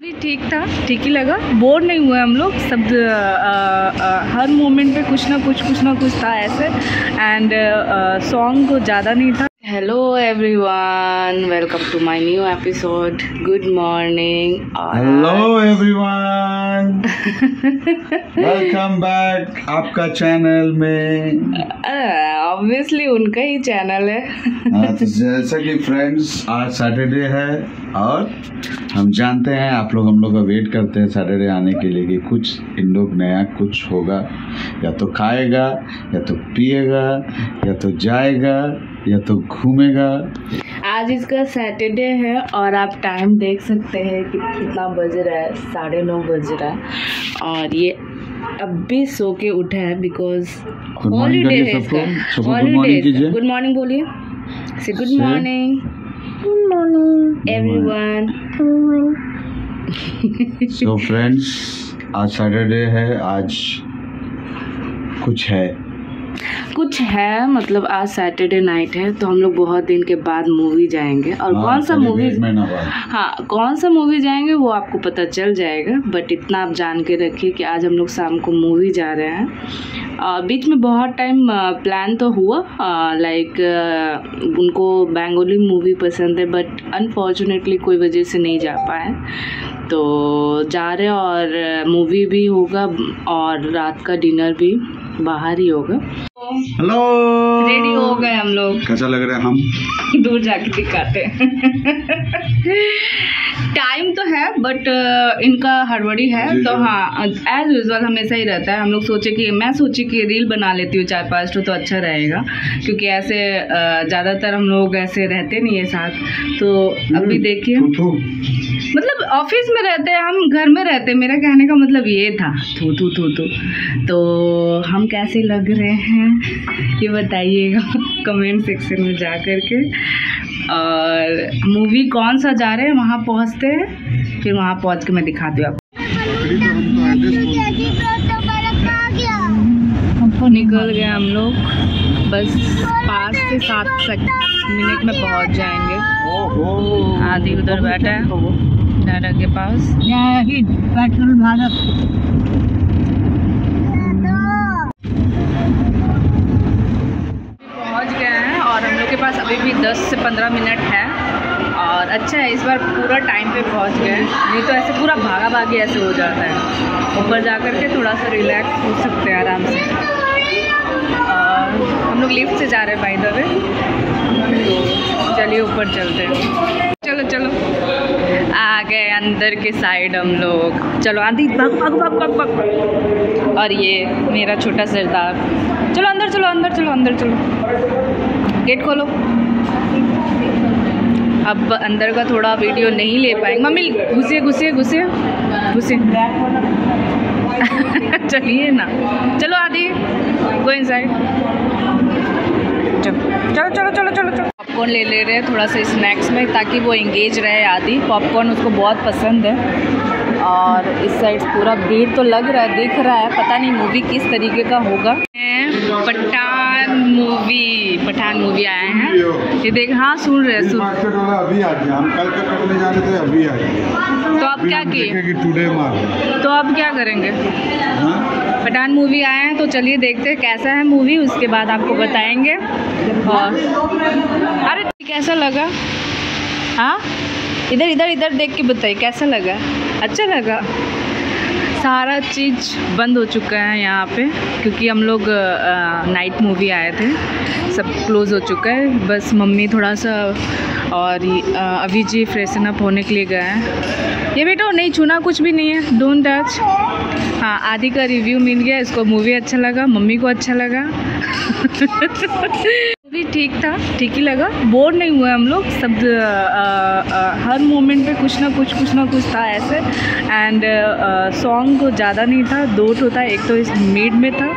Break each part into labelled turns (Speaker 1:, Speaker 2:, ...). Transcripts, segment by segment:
Speaker 1: भी ठीक था ठीक ही लगा। बोर नहीं हुए हम लोग सब आ, आ, हर मोमेंट पे कुछ ना कुछ कुछ ना कुछ था ऐसे। एंड सॉन्ग ज़्यादा नहीं था। Hello everyone welcome to my new episode good morning
Speaker 2: hello everyone welcome back आपका चैनल में
Speaker 1: ऑब्वियसली उनका ही चैनल है।
Speaker 2: हाँ, तो जैसा कि फ्रेंड्स आज सैटरडे है और हम जानते हैं आप लोग हम लोग का वेट करते हैं सैटरडे आने के लिए कि कुछ इन लोग नया कुछ होगा। या तो खाएगा या तो पिएगा या तो जाएगा। या तो घूमेगा।
Speaker 1: आज इसका सैटरडे है और आप टाइम देख सकते हैं कि कितना बज रहा है साढ़े नौ बज रहा है। और ये अब भी सो के उठा है बिकॉज़ हॉलीडे है इसका। हॉलीडे गुड मॉर्निंग बोलिए। से good morning good morning everyone
Speaker 2: so friends आज सैटरडे है आज कुछ है।
Speaker 1: कुछ है मतलब आज सैटरडे नाइट है तो हम लोग बहुत दिन के बाद मूवी जाएँगे। और
Speaker 2: हाँ,
Speaker 1: कौन सा मूवी हाँ कौन सा मूवी जाएँगे वो आपको पता चल जाएगा बट इतना आप जान के रखिए कि आज हम लोग शाम को मूवी जा रहे हैं। आ, बीच में बहुत टाइम प्लान तो हुआ लाइक उनको बंगाली मूवी पसंद है बट अनफॉर्चुनेटली कोई वजह से नहीं जा पाए। तो जा रहे और मूवी भी होगा और रात का डिनर भी बाहर ही होगा।
Speaker 2: हेलो
Speaker 1: रेडी हो गए हम लोग?
Speaker 2: कैसा लग रहा है हम?
Speaker 1: दूर जाके दिखाते टाइम तो है बट इनका हड़बड़ी है तो हाँ एज यूजल हमेशा ही रहता है। हम लोग सोचे कि मैं सोची कि रील बना लेती हूँ चार पाँच तो अच्छा रहेगा क्योंकि ऐसे ज़्यादातर हम लोग ऐसे रहते नहीं है साथ। तो अभी देखिए।
Speaker 2: थू, थू।
Speaker 1: मतलब ऑफ़िस में रहते हैं हम घर में रहते हैं मेरा कहने का मतलब ये था। थू थू थू थू तो हम कैसे लग रहे हैं? ये बताइएगा कमेंट सेक्शन में जा कर के और मूवी कौन सा जा रहे हैं? वहाँ पहुँचते हैं, फिर वहाँ पहुँच के मैं दिखाती हूँ आपको। निकल गए हम लोग। बस पाँच से सात मिनट में पहुँच जाएँगे। आदि उधर बैठा है, दादा के पास।
Speaker 3: पेट्रोल भारत
Speaker 1: अभी भी 10 से 15 मिनट है और अच्छा है, इस बार पूरा टाइम पे पहुँच गए। नहीं तो ऐसे पूरा भागा भागी ऐसे हो जाता है। ऊपर जा कर के थोड़ा सा रिलैक्स हो सकते हैं आराम से। और हम लोग लिफ्ट से जा रहे हैं बाई द वे तो चलिए ऊपर चलते हैं। चलो चलो। आ गए अंदर के साइड हम लोग। चलो आंधी भाग भाग भाग भाग भाग। और ये मेरा छोटा सरदार। चलो, अंदर चलो अंदर चलो अंदर, चलो। गेट खोलो। अब अंदर का थोड़ा वीडियो नहीं ले पाएँगे। मम्मी, घुसे घुसे घुसे। घुसे। चलिए ना। चलो आदि गो इनसाइड चलो चलो चलो चलो चलो चलो। पॉपकॉर्न ले ले रहे हैं थोड़ा सा स्नैक्स में ताकि वो इंगेज रहे आदि। पॉपकॉर्न उसको बहुत पसंद है। और इस साइड पूरा भीड़ तो लग रहा है दिख रहा है पता नहीं मूवी किस तरीके का होगा। पठान मूवी पठान मूवी आए हैं। ये देख हाँ सुन रहे हैं सुन।
Speaker 2: मार्केट वाला अभी आ गया हम कल के पकड़ने जा रहे थे अभी आ गया।
Speaker 1: तो आप क्या किए?
Speaker 2: देखें टुडे मार।
Speaker 1: तो आप क्या करेंगे?
Speaker 2: हाँ?
Speaker 1: पठान मूवी आए हैं तो चलिए देखते हैं कैसा है मूवी उसके बाद आपको बताएँगे। और अरे कैसा लगा? हाँ? इधर इधर इधर देख के बताइए, कैसा लगा? अच्छा लगा। सारा चीज़ बंद हो चुका है यहाँ पे, क्योंकि हम लोग नाइट मूवी आए थे। सब क्लोज़ हो चुका है। बस मम्मी थोड़ा सा और अभी जी फ्रेशन अप होने के लिए गए हैं। ये बेटा, नहीं, छूना कुछ भी नहीं है। डोंट टच हाँ आदि का रिव्यू मिल गया। इसको मूवी अच्छा लगा, मम्मी को अच्छा लगा। मूवी ठीक था ठीक ही लगा। बोर नहीं हुए हम लोग सब अ, अ, हर मोमेंट पे कुछ ना कुछ कुछ ना कुछ था ऐसे। एंड सॉन्ग को ज़्यादा नहीं था दो ठो था एक तो इस मिड में था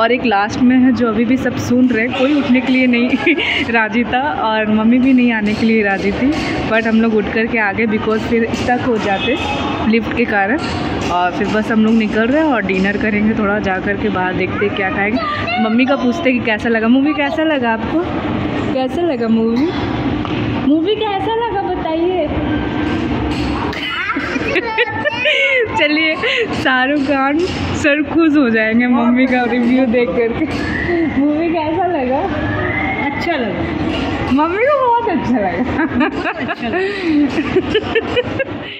Speaker 1: और एक लास्ट में है जो अभी भी सब सुन रहे कोई उठने के लिए नहीं राज़ी था और मम्मी भी नहीं आने के लिए राज़ी थी। बट हम लोग उठ कर के आ गए बिकॉज़ फिर स्टक हो जाते। लिफ्ट के कारण। और फिर बस हम लोग निकल रहे हैं और डिनर करेंगे थोड़ा जा कर के बाहर देखते हैं क्या खाएँगे। मम्मी का पूछते कि कैसा लगा। मूवी कैसा लगा आपको? कैसा लगा मूवी मूवी कैसा लगा बताइए। चलिए शाहरुख खान सर खुश हो जाएँगे मम्मी का रिव्यू देख करके। मूवी कैसा लगा?
Speaker 3: अच्छा लगा।
Speaker 1: मम्मी को बहुत अच्छा लगा।
Speaker 3: अच्छा लगा।